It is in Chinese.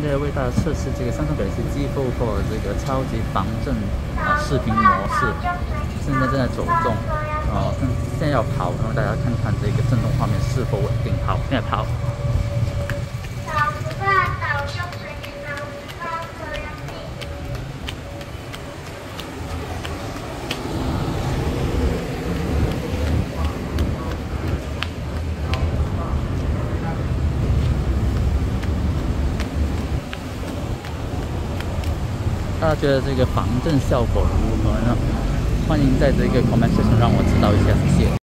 现在为大家测试这个三星 Galaxy Z Fold 4这个超级防震啊视频模式，现在正在走动，啊，现在要跑，让大家看看这个震动画面是否稳定。好，现在跑。大家觉得这个防震效果如何呢？欢迎在这个 comment section 让我知道一下，谢谢。